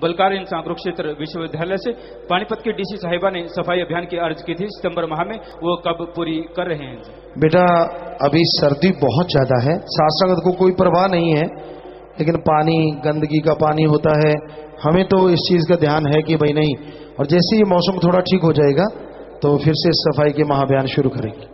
बलकार इंसान कुरुक्षेत्र विश्वविद्यालय से पानीपत के डीसी साहिबा ने सफ़ाई अभियान की अर्ज़ की थी। सितंबर माह में वो कब पूरी कर रहे हैं बेटा, अभी सर्दी बहुत ज़्यादा है। शासक को कोई परवाह नहीं है, लेकिन पानी, गंदगी का पानी होता है। हमें तो इस चीज़ का ध्यान है कि भाई नहीं, और जैसे ही मौसम थोड़ा ठीक हो जाएगा तो फिर से सफ़ाई के महाअभियान शुरू करेंगे।